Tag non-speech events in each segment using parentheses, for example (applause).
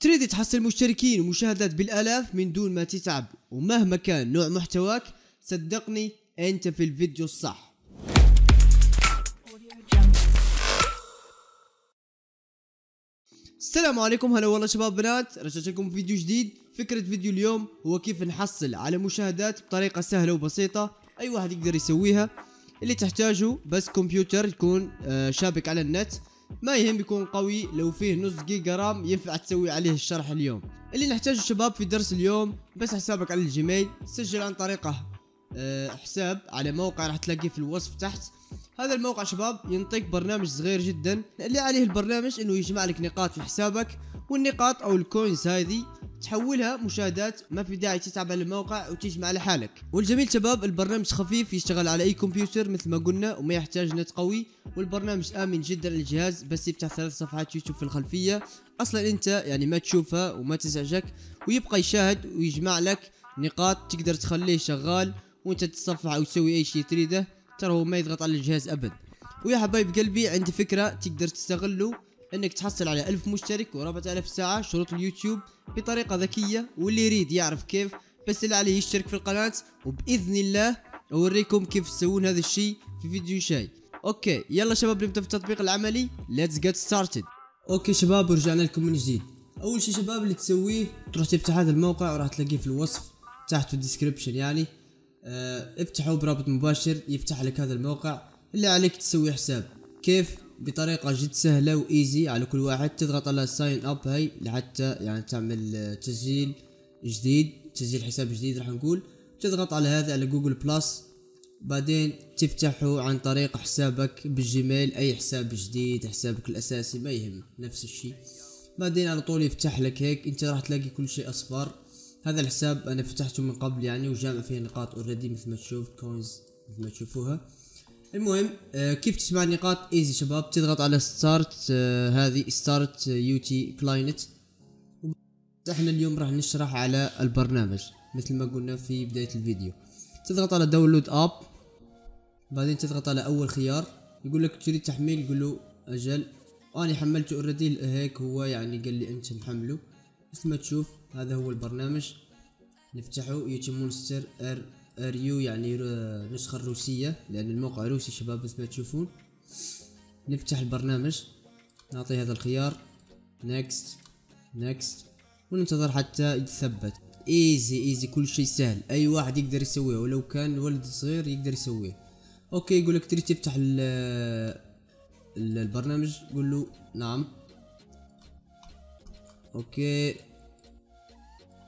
تريد تحصل مشتركين ومشاهدات بالآلاف من دون ما تتعب ومهما كان نوع محتواك صدقني أنت في الفيديو الصح. السلام عليكم هلا والله شباب بنات. رجعت لكم فيديو جديد. فكرة فيديو اليوم هو كيف نحصل على مشاهدات بطريقة سهلة وبسيطة أي واحد يقدر يسويها. اللي تحتاجه بس كمبيوتر يكون آه، شابك على النت. ما يهم يكون قوي لو فيه نص جيجا رام ينفع تسوي عليه الشرح اليوم. اللي نحتاجه شباب في درس اليوم بس حسابك على ال Gmail سجل عن طريقه أه حساب على موقع راح تلاقيه في الوصف تحت. هذا الموقع شباب ينطيك برنامج صغير جدا. اللي عليه البرنامج إنه يجمع لك نقاط في حسابك والنقاط أو ال coins هذه تحولها مشاهدات ما في داعي تتعب على الموقع وتجمع لحالك والجميل شباب البرنامج خفيف يشتغل على أي كمبيوتر مثل ما قلنا وما يحتاج نت قوي. والبرنامج آمن جدا للجهاز بس يفتح ثلاث صفحات يوتيوب في الخلفية. أصلا أنت يعني ما تشوفها وما تزعجك ويبقى يشاهد ويجمع لك نقاط تقدر تخليه شغال وأنت تتصفح أو تسوي أي شيء تريده. ترى هو ما يضغط على الجهاز أبد. ويا حبايب قلبي عندي فكرة تقدر تستغله. إنك تحصل على ألف مشترك وربعة ألاف ساعة شروط اليوتيوب بطريقة ذكية واللي يريد يعرف كيف بس اللي عليه يشترك في القناة وبإذن الله أوريكم كيف تسوون هذا الشيء في فيديو جاي. okay يلا شباب نبدأ في التطبيق العملي. let's get started okay شباب ورجعنا لكم من جديد. أول شيء شباب اللي تسويه تروح تفتح هذا الموقع وراح تلاقيه في الوصف تحت في ال description يعني آه افتحه برابط مباشر يفتح لك هذا الموقع. اللي عليك تسوي حساب. كيف؟ بطريقة جد سهلة و easy على كل واحد. تضغط على sign up هاي لحتى يعني تعمل تسجيل جديد تسجيل حساب جديد راح نقول. تضغط على هذا على Google Plus بعدين تفتحه عن طريق حسابك بال Gmail. أي حساب جديد حسابك الأساسي ما يهم نفس الشيء. بعدين على طول يفتح لك هيك أنت راح تلاقي كل شيء أصفر. هذا الحساب أنا فتحته من قبل يعني وجامع فيه نقاط already مثل ما تشوف coins مثل ما تشوفوها. المهم آه كيف تجمع النقاط؟ easy شباب تضغط على start آه هذه start يو تي client إحنا اليوم راح نشرح على البرنامج مثل ما قلنا في بداية الفيديو. تضغط على download app بعدين تضغط على أول خيار. يقول لك تريد تحميل؟ قول له أجل. أنا حملته already هيك هو يعني قال لي أنت محمله. مثل ما تشوف هذا هو البرنامج. نفتحه YT Monster R RU يعني النسخة الروسية لأن الموقع روسي شباب مثل ما تشوفون نفتح البرنامج نعطي هذا الخيار. next next وننتظر حتى يتثبت. easy easy كل شيء سهل. أي واحد يقدر يسويه ولو كان ولد صغير يقدر يسويه. okay يقول لك تريد تفتح البرنامج؟ قول له نعم. okay.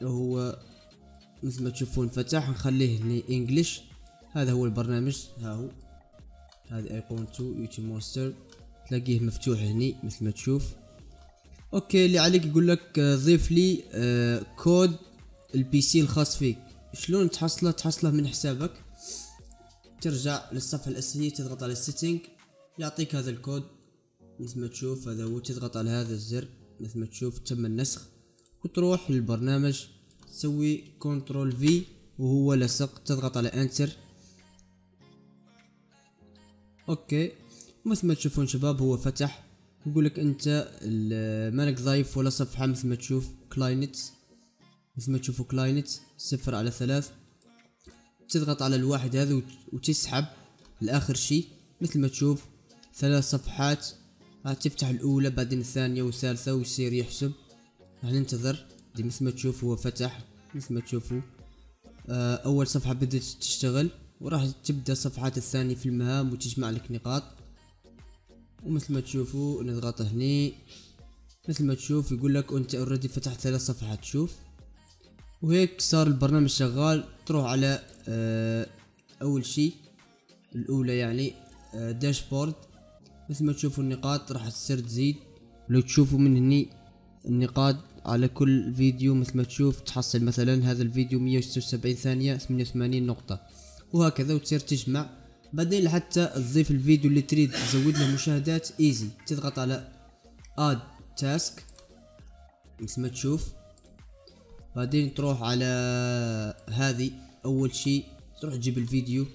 هو مثل ما تشوفون فتح نخليه هني English هذا هو البرنامج. ها هو. هذه ايقونة يوتيوب Monster تلاقيه مفتوح هني مثل ما تشوف. okay اللي عليك يقول لك آه، ضيف لي آه كود ال PC الخاص فيك. شلون تحصله؟ تحصله من حسابك. ترجع للصفحة الأساسية تضغط على ال setting يعطيك هذا الكود. مثل ما تشوف هذا هو. تضغط على هذا الزر. مثل ما تشوف تم النسخ. وتروح للبرنامج. تسوي control V وهو لصق تضغط على enter okay. مثل ما تشوفون شباب هو فتح. يقول لك أنت مالك ضايف ولا صفحة مثل ما تشوف client مثل ما تشوفوا client صفر على ثلاث. تضغط على الواحد هذا وتسحب لآخر شيء. مثل ما تشوف ثلاث صفحات. راح تفتح الأولى بعدين الثانية والثالثة ويصير يحسب. راح ننتظر. مثل ما تشوف هو فتح مثل ما تشوفوا. آه أول صفحة بدأت تشتغل وراح تبدأ الصفحات الثانية في المهام وتجمع لك نقاط. ومثل ما تشوفوا نضغط هني. مثل ما تشوف يقول لك أنت اوريدي فتحت ثلاث صفحات شوف. وهيك صار البرنامج شغال. تروح على آه أول شي الأولى يعني آه داشبورد مثل ما تشوفوا النقاط راح تصير تزيد. لو تشوفوا من هني النقاط على كل فيديو مثل ما تشوف تحصل مثلا هذا الفيديو 176 ثانية 88 نقطة. وهكذا وتصير تجمع. بعدين لحتى تضيف الفيديو اللي تريد تزود له مشاهدات ايزي تضغط على اد تاسك مثل ما تشوف. بعدين تروح على هذه أول شيء تروح تجيب الفيديو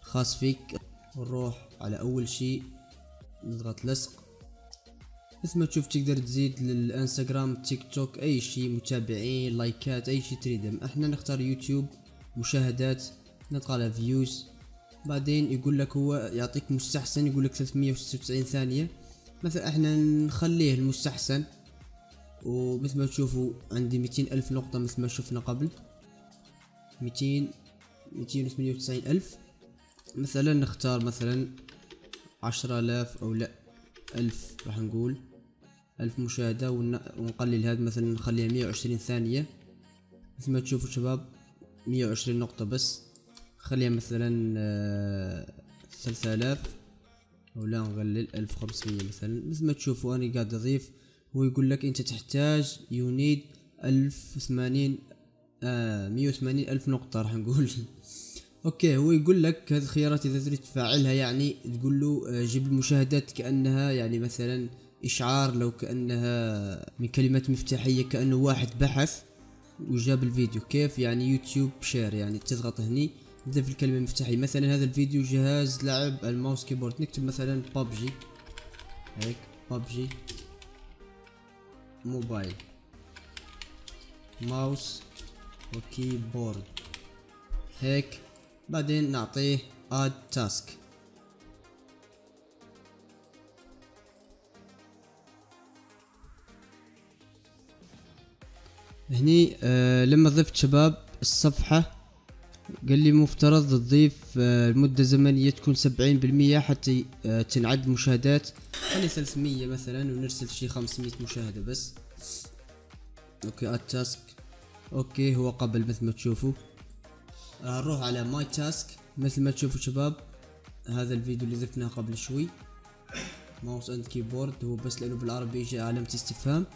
خاص فيك. ونروح على أول شيء نضغط لصق. مثل ما تشوف تقدر تزيد للإنستغرام تيك توك أي شيء متابعين لايكات أي شيء تريده إحنا نختار يوتيوب مشاهدات نضغط على views بعدين يقول لك هو يعطيك مستحسن يقول لك 396 ثانية. مثلا إحنا نخليه المستحسن. ومثل ما تشوفوا عندي 200 ألف نقطة مثل ما شفنا قبل. 200 298 ألف. مثلا نختار مثلا عشرة آلاف أو لا ألف راح نقول. ألف مشاهدة ونقلل هذا مثلا نخليها مية وعشرين ثانية. مثل ما تشوفوا شباب مية وعشرين نقطة بس. خليها مثلا آه، ثلاثة آلاف. أو لا نقلل ألف خمسمية مثلا. مثل ما تشوفوا أنا قاعد أضيف هو يقول لك أنت تحتاج يونيد ألف وثمانين آه مية وثمانين ألف نقطة راح نقول. (laughs) okay هو يقول لك هذه الخيارات إذا تريد تفعلها يعني تقول له آه، جيب المشاهدات كأنها يعني مثلا إشعار لو كأنها من كلمات مفتاحية كأنه واحد بحث وجاب الفيديو. كيف يعني يوتيوب search؟ يعني تضغط هني تبدا في الكلمة المفتاحية. مثلا هذا الفيديو جهاز لعب ال mouse keyboard. نكتب مثلا ببجي هيك ببجي موبايل. ماوس وكيبورد. هيك. بعدين نعطيه add task. هني آه لما ضفت شباب الصفحة قال لي مفترض تضيف آه المدة الزمنية تكون سبعين بالمية حتى آه تنعد مشاهدات. خلي ثلاثمية مثلا ونرسل شي خمسمية مشاهدة بس. okay add task okay هو قبل مثل ما تشوفوا. راح نروح على my task مثل ما تشوفوا شباب هذا الفيديو اللي ضفناه قبل شوي. mouse and keyboard هو بس لأنه بالعربي يجي علامة استفهام.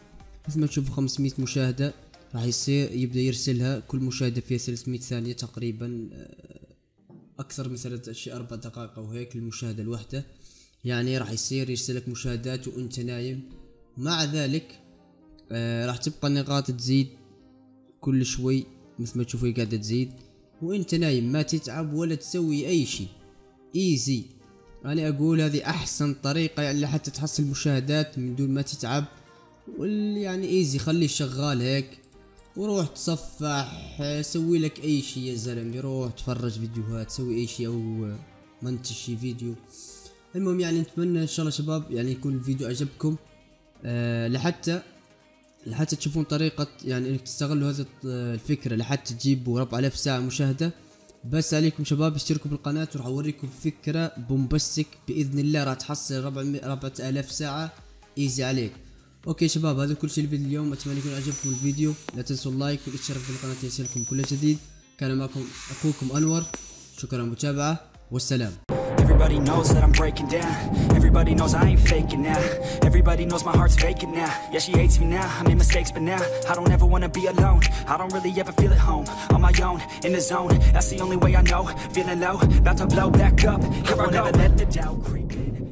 مثل ما تشوفوا 500 مشاهدة. راح يصير يبدأ يرسلها كل مشاهدة فيها 300 ثانية تقريبا آه، أكثر من ثلاث اشياء أربع دقائق أو هيك المشاهدة الواحدة. يعني راح يصير يرسلك مشاهدات وأنت نايم. مع ذلك آه راح تبقى النقاط تزيد كل شوي مثل ما تشوفوا قاعدة تزيد. وأنت نايم ما تتعب ولا تسوي أي شيء. ايزي أنا أقول هذه أحسن طريقة يعني لحتى تحصل مشاهدات من دون ما تتعب. واللي يعني ايزي خليه شغال هيك. وروح تصفح سوي لك أي شيء يا زلمة. روح تفرج فيديوهات سوي أي شيء أو منتج شي فيديو. المهم يعني نتمنى إن شاء الله شباب يعني يكون الفيديو عجبكم أه لحتى لحتى تشوفون طريقة يعني إنك تستغلوا هذه الفكرة. لحتى تجيبوا 4000 ساعة مشاهدة. بس عليكم شباب اشتركوا بالقناة وراح أوريكم فكرة bombastic بإذن الله راح تحصل 4000 ساعة. ايزي عليك. أوكي شباب هذا كل شيء الفيديو اليوم اتمنى يكون عجبكم الفيديو لا تنسوا اللايك والاشتراك في القناة ليصلكم كل جديد كان معكم اخوكم انور شكرا للمتابعة والسلام Everybody knows that I'm breaking down Everybody knows I ain't faking now Everybody knows my heart's faking now Yeah, she hates me now, I made mistakes but now I don't ever wanna be alone I don't really ever feel at home On my own, in the zone That's the only way I know Feeling low, about to blow back up Here I won't ever let the doubt creep in